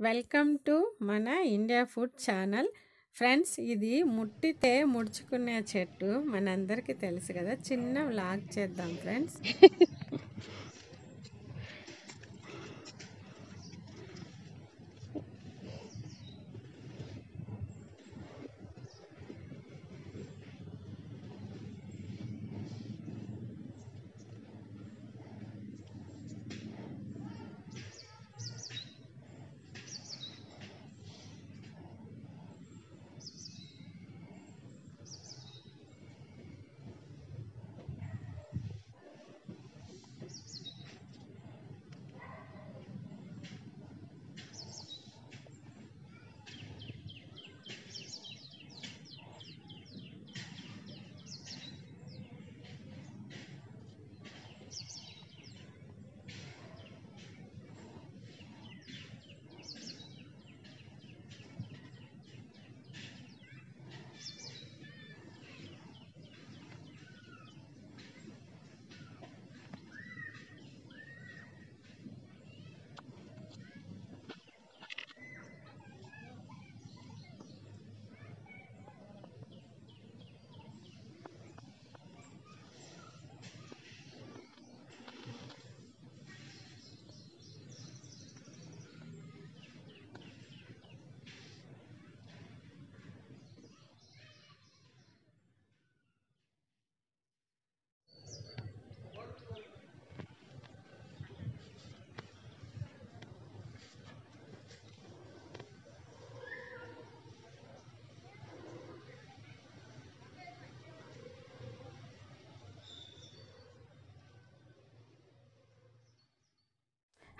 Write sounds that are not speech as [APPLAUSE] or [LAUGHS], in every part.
Welcome to మన India food channel. Friends ఇది ముట్టితే ముడుచుకునే చెట్టు మనందరికీ తెలుసు కదా. చిన్న వ్లాగ్ చేద్దాం ఫ్రెండ్స్. [LAUGHS]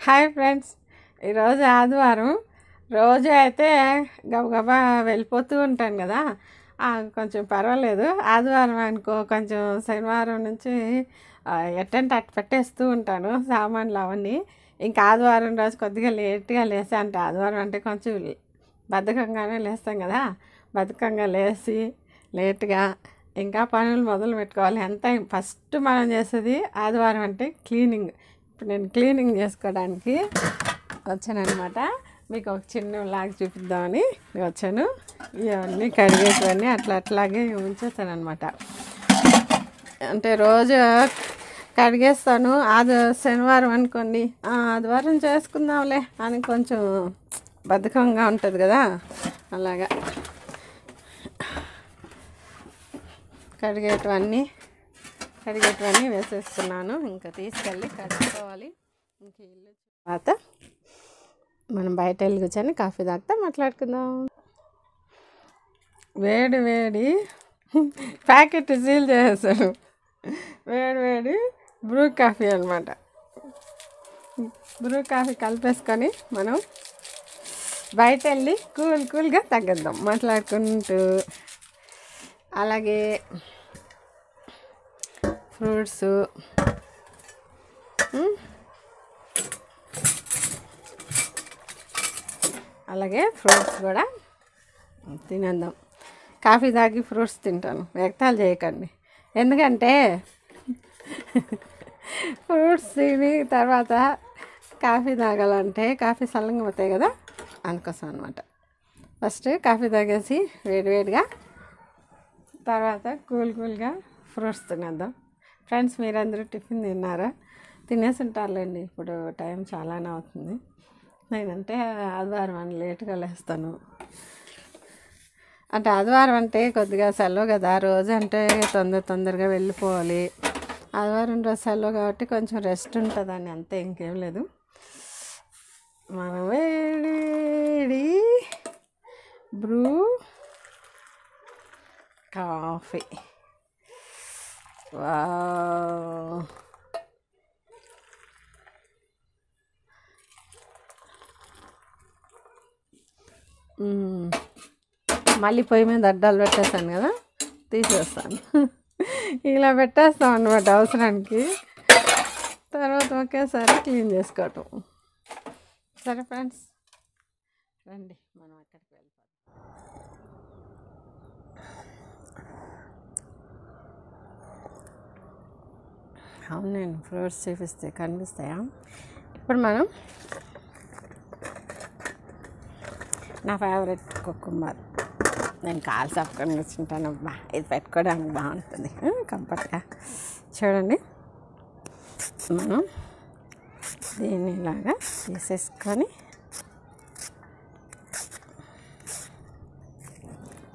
హాయ్ ఫ్రెండ్స్ ఈరోజు ఆదివారం. రోజు అయితే గబగబా వెళ్ళిపోతూ ఉంటాను కదా. కొంచెం పర్వాలేదు. ఆదివారం అనుకో కొంచెం శనివారం నుంచి ఎట్టంటే అట్టు పెట్టేస్తూ ఉంటాను సామాన్లు అవన్నీ. ఇంకా ఆదివారం రోజు కొద్దిగా లేట్గా లేసా అంటే ఆదివారం అంటే కొంచెం బద్ధకంగానే లేస్తాం కదా. బద్ధకంగా లేచి లేట్గా ఇంకా పనులు మొదలు పెట్టుకోవాలి. ఎంత ఫస్ట్ మనం చేసేది ఆదివారం అంటే క్లీనింగ్. ఇప్పుడు నేను క్లీనింగ్ చేసుకోవడానికి వచ్చానమాట మీకు ఒక చిన్న లాగ్ చూపిద్దామని వచ్చాను. ఇవన్నీ కడిగేటివన్నీ అట్లా అట్లాగే ఉంచేస్తాను అనమాట అంటే రోజు కడిగేస్తాను. ఆది శనివారం అనుకోండి. ఆదివారం చేసుకుందాంలే అని కొంచెం బద్ధకంగా ఉంటుంది కదా. అలాగా. కడిగేటివన్నీ కడిగేటివన్నీ వేసేస్తున్నాను. ఇంకా తీసుకెళ్ళి కడుక్కోవాలి. ఇంక ఇల్లు తర్వాత మనం బయట వెళ్ళి కూర్చొని కాఫీ తాగుతా మాట్లాడుకుందాం. వేడి వేడి ప్యాకెట్ సీల్ చేసేసాడు వేడి వేడి బ్రూ కాఫీ అనమాట బ్రూ కాఫీ కలిపేసుకొని మనం బయట వెళ్ళి కూల్ కూల్గా తగ్గిద్దాం. మాట్లాడుకుంటూ. అలాగే ఫ్రూట్స్. అలాగే ఫ్రూట్స్ కూడా తినేద్దాం. కాఫీ తాగి ఫ్రూట్స్ తింటాను. వ్యక్తాలు చేయకండి. ఎందుకంటే ఫ్రూట్స్ తిని తర్వాత కాఫీ తాగాలంటే కాఫీ చల్లంగా అవుతాయి కదా? అందుకోసం అనమాట ఫస్ట్ కాఫీ తాగేసి వేడివేడిగా తర్వాత కూల్ కూల్గా ఫ్రూట్స్ తినేద్దాం. ఫ్రెండ్స్ మీరందరూ టిఫిన్ తిన్నారా? తినేసి ఉంటారులేండి. ఇప్పుడు టైం చాలానే అవుతుంది. నేనంటే ఆదివారం అని లేట్గా లేస్తాను. అంటే ఆదివారం అంటే కొద్దిగా సెలవు కదా. రోజు అంటే తొందర తొందరగా వెళ్ళిపోవాలి. ఆదివారం రోజు సెలవు కాబట్టి కొంచెం రెస్ట్ ఉంటుందని అంతే ఇంకేం లేదు. మనం వేడి బ్రూ కాఫీ. Hmm. మళ్ళీ పొయ్యి మీద అడ్డాలు పెట్టేస్తాను కదా? తీసేస్తాను. [LAUGHS] ఇలా పెట్టేస్తాం అనమాట అవసరానికి. తర్వాత ఒకేసారి క్లీన్ చేసుకోవటం. సరే ఫ్రెండ్స్ రండి. మనం అక్కడ అవునండి అవును నేను ఫ్రూట్స్ చూపిస్తే కనిపిస్తాయా? ఇప్పుడు మనం నా ఫేవరెట్ కుకుంబర్ నేను కాలు చప్పుకొని కూర్చుంటాను. అబ్బా ఇది పెట్టుకోవడానికి బాగుంటుంది. కంఫర్ట్గా. చూడండి. మనం దీన్ని ఇలాగా తీసేసుకొని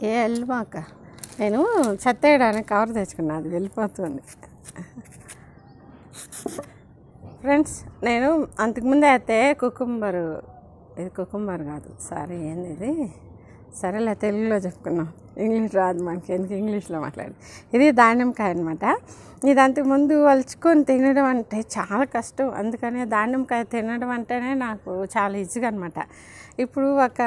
ఏ వెళ్ళిపోక నేను చెత్త వేయడానికి కవర్ తెచ్చుకున్నా అది వెళ్ళిపోతుంది. ఫ్రెండ్స్ నేను అంతకుముందే అయితే కుకుంబర్. ఇది కుకుంబర్ కాదు. సారీ ఏంది ఇది సరేలే తెలుగులో చెప్పుకున్నాం. ఇంగ్లీష్ రాదు మనకి ఎందుకు ఇంగ్లీష్లో మాట్లాడి ఇది దానిమ్మకాయ అనమాట ఇది అంతకుముందు వలుచుకొని తినడం అంటే చాలా కష్టం. అందుకనే దానిమ్మకాయ తినడం అంటేనే నాకు చాలా ఈజీగా అనమాట ఇప్పుడు ఒక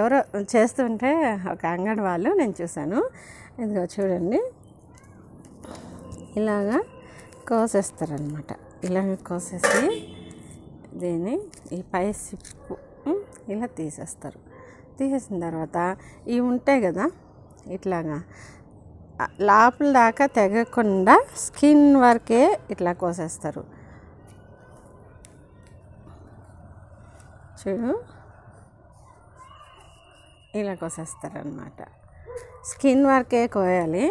ఎవరో చేస్తుంటే ఒక అంగడి వాళ్ళు నేను చూశాను. ఇదిగో చూడండి. ఇలాగా కోసేస్తారనమాట ఇలాగ కోసేసి దీన్ని ఈ పై సిప్పు ఇలా తీసేస్తారు. తీసేసిన తర్వాత ఇవి ఉంటాయి కదా ఇట్లాగా లోపల దాకా తెగకుండా స్కిన్ వరకే ఇట్లా కోసేస్తారు. చూడు ఇలా కోసేస్తారు అన్నమాట స్కిన్ వరకే కోయాలి.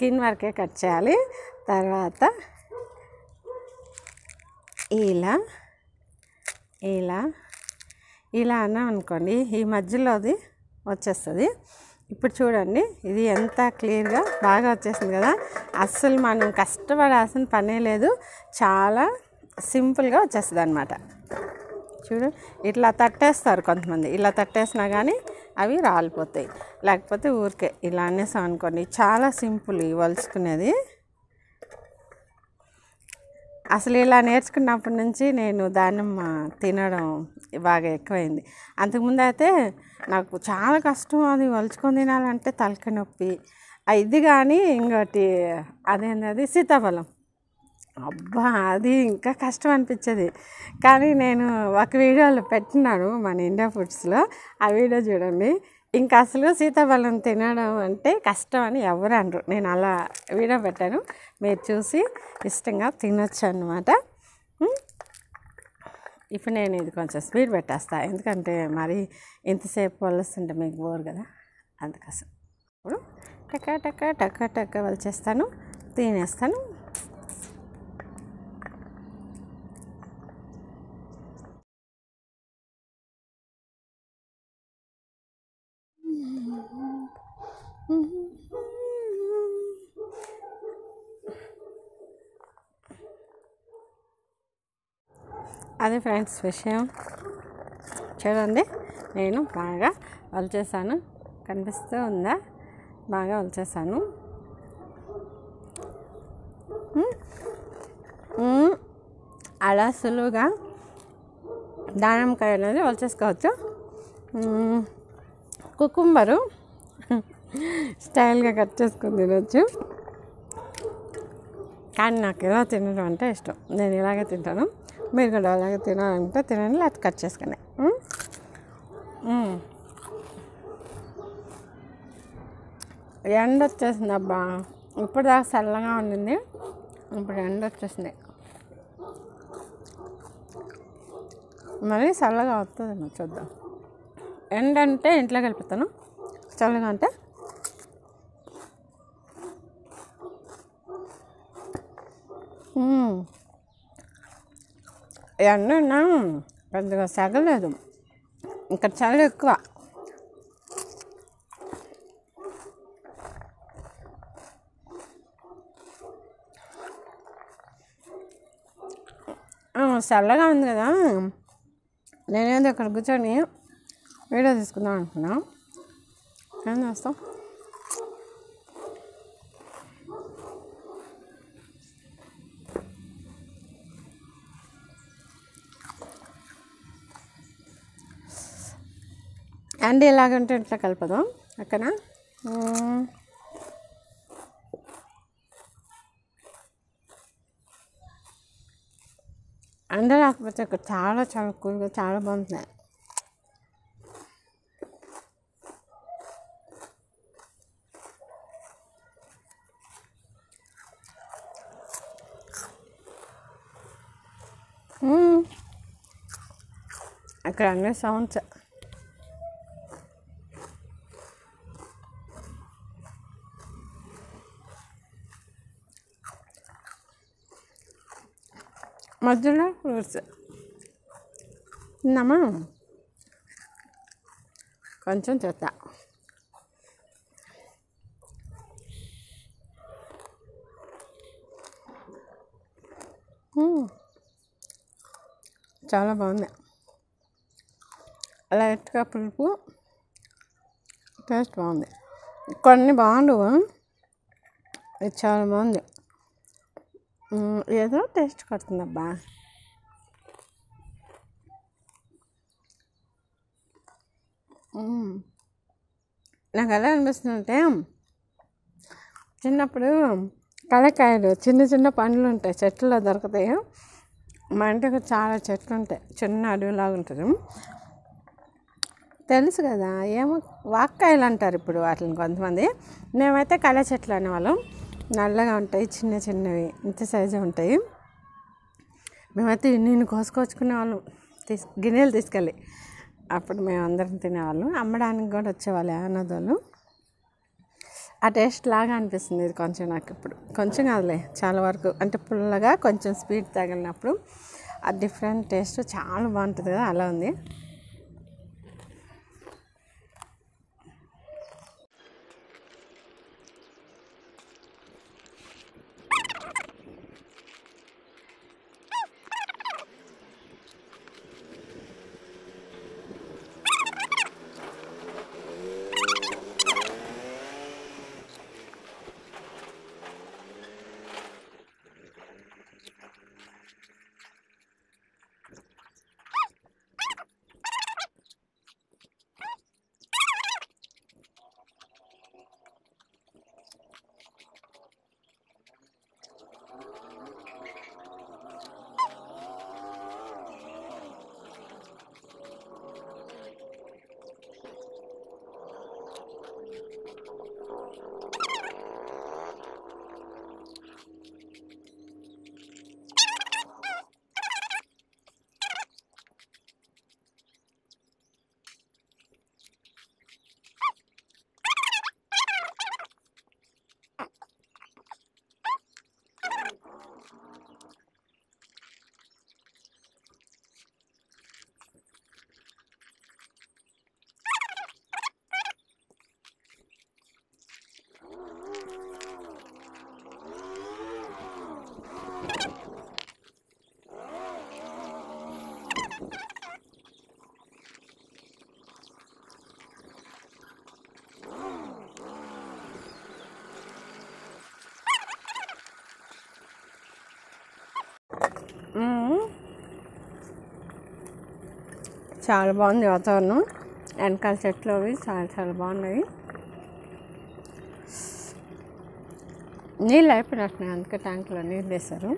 స్కిన్ వరకే కట్ చేయాలి. తర్వాత ఇలా ఇలా ఇలా అన్నాం అనుకోండి. ఈ మధ్యలోది వచ్చేస్తుంది. ఇప్పుడు చూడండి ఇది ఎంత క్లియర్గా బాగా వచ్చేసింది కదా. అస్సలు మనం కష్టపడాల్సిన పనే లేదు. చాలా సింపుల్గా వచ్చేస్తుంది అనమాట చూడు ఇట్లా తట్టేస్తారు కొంతమంది. ఇలా తట్టేసినా కానీ అవి రాలిపోతాయి. లేకపోతే ఊరికే ఇలా అనేసాం అనుకోండి. చాలా సింపుల్ ఈ వలుచుకునేది. అసలు ఇలా నేర్చుకున్నప్పటి నుంచి నేను దానిమ్మ తినడం బాగా ఎక్కువైంది. అంతకుముందు అయితే నాకు చాలా కష్టం అది వలుచుకొని తినాలంటే తలక నొప్పి. ఇది కానీ ఇంకోటి అదేంది అది? సీతాఫలం. అబ్బా అది ఇంకా కష్టం అనిపించేది. కానీ నేను ఒక వీడియోలో పెట్టినాను మన ఇండియా ఫుడ్స్లో. ఆ వీడియో చూడండి. ఇంకా అసలు సీతాఫలం తినడం అంటే కష్టం అని ఎవరు అనరు. నేను అలా వీడియో పెట్టాను. మీరు చూసి ఇష్టంగా తినొచ్చు అనమాట ఇప్పుడు నేను ఇది కొంచెం స్పీడ్ పెట్టేస్తా. ఎందుకంటే మరి ఇంతసేపు వలస్తుంటే మీకు బోర్ కదా. అందుకోసం. ఇప్పుడు టక టక టక టక వలిచేస్తాను. తినేస్తాను. అదే ఫ్రెండ్స్ విషయం. చూడండి నేను బాగా వలిచేసాను. కనిపిస్తూ ఉందా? బాగా వలిచేసాను. అలా సులువుగా దానిమ్మకాయ అనేది వలిచేసుకోవచ్చు. కుకుంబరు స్టైల్గా కట్ చేసుకుని తినొచ్చు. కానీ నాకు ఎలా తినడం అంటే ఇష్టం. నేను ఇలాగే తింటాను. మీరు కూడా అలాగే తినాలంటే తినండి లేకపోతే కట్ చేసుకుని ఎండ వచ్చేసింది అబ్బా. ఇప్పుడు దాకా చల్లగా ఉండింది. ఇప్పుడు ఎండ వచ్చేసింది. మళ్ళీ చల్లగా వస్తుంది చూద్దాం. ఎండ అంటే ఇంట్లోకి వెళ్ళిపోతాను చల్లగా అంటే? మ్మ్. ఎండ పెద్దగా సగలేదు. ఇక్కడ చలి ఎక్కువ. చల్లగా ఉంది కదా. నేనేదో ఇక్కడ కూర్చొని వీడియో తీసుకుందాం అనుకున్నా. ఏం చేస్తాం అండ్ ఎలాగంటే ఇట్లా కలపదాం. అక్కడ మ్మ్. అండ రాకపోతే ఇక్కడ చాలా చాలా కూల్గా చాలా బాగుంటుంది అక్కడ అన్నీ సౌండ్స్. మధ్యలో ఫ్రూట్స్ తిన్నామా కొంచెం చెత్త చాలా బాగుంది. లైట్గా పులుపు. టేస్ట్ బాగుంది. కొన్ని బాగుండవు. ఇది చాలా బాగుంది. ఏదో టేస్ట్ కొడుతుంది నాకు ఎలా అనిపిస్తుందంటే చిన్నప్పుడు కలకాయలు చిన్న చిన్న పండ్లు ఉంటాయి చెట్లలో దొరుకుతాయి. మా ఇంటికి చాలా చెట్లు ఉంటాయి చిన్న అడవిలాగా ఉంటుంది. తెలుసు కదా ఏమో వాక్కాయలు అంటారు ఇప్పుడు వాటిని కొంతమంది. మేమైతే కళ చెట్లు అనేవాళ్ళం. నల్లగా ఉంటాయి చిన్న చిన్నవి. ఇంత సైజు ఉంటాయి. మేమైతే నేను కోసుకొచ్చుకునే వాళ్ళం తీసు గిన్నెలు తీసుకెళ్ళి. అప్పుడు మేము అందరం తినేవాళ్ళం. అమ్మడానికి కూడా వచ్చేవాళ్ళు అన్నదోళ్ళు ఆ టేస్ట్ లాగా అనిపిస్తుంది ఇది కొంచెం నాకు ఇప్పుడు. కొంచెం కాదులే చాలా వరకు. అంటే పుల్లగా కొంచెం స్పీడ్ తగిలినప్పుడు. ఆ డిఫరెంట్ టేస్ట్ చాలా బాగుంటుంది కదా అలా ఉంది. చాలా బాగుంది వాతావరణం. వెనకాల చెట్లు అవి చాలా చాలా బాగున్నాయి. నీళ్ళు అయిపోయినట్టున్నాయి అందుకే ట్యాంకులో నీళ్ళు వేశారు.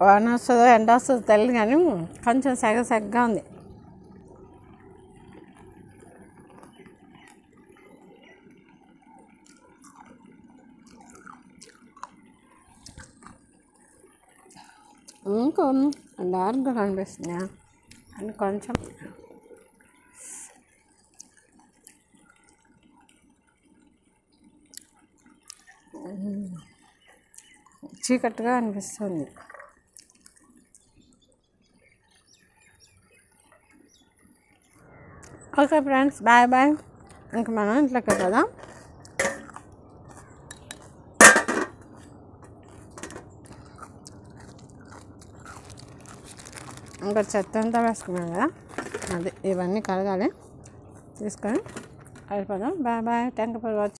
వాన వస్తుందో ఎండ వస్తుందో తెలియదు కానీ కొంచెం సెగ సెగగా ఉంది. ఇంకో డార్క్గా కనిపిస్తుంది అని కొంచెం. చీకటిగా అనిపిస్తుంది. ఓకే ఫ్రెండ్స్ బాయ్ బాయ్ ఇంక మనం ఇంట్లోకి కదా ఇంకా చెత్త అంతా వేసుకున్నాం కదా. అది ఇవన్నీ కలగాలి తీసుకొని వెళ్ళిపోదాం. Bye bye thank you for watching